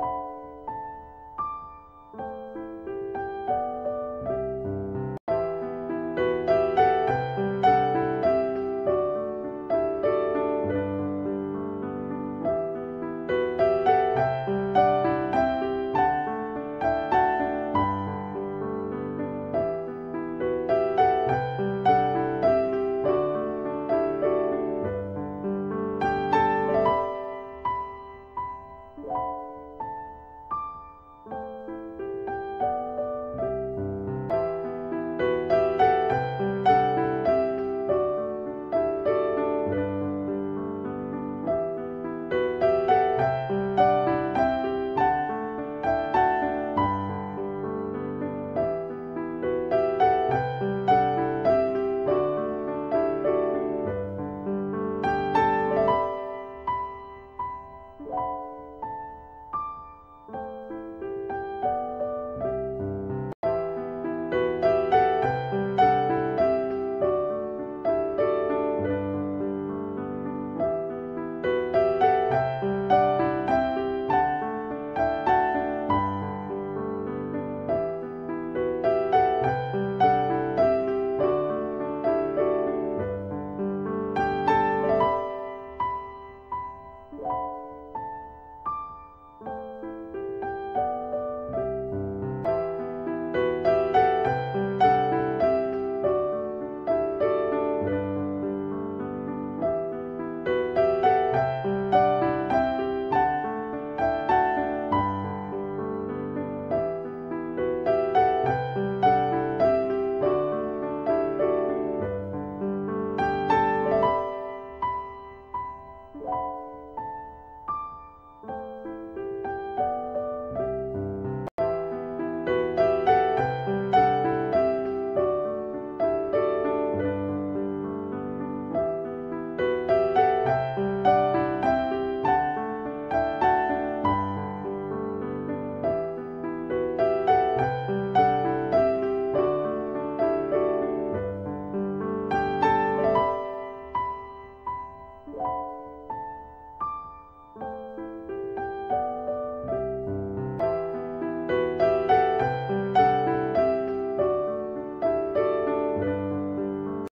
you.